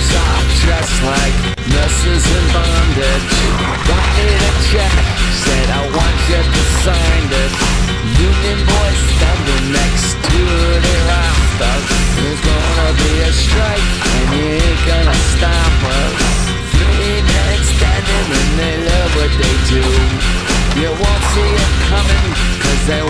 wears off just like nurses in bondage. Wanted a check, said I want you to sign it. Union boys standing next to the rafter. There's gonna be a strike and you ain't gonna stop us. Three men standing and they love what they do. You won't see it coming cause they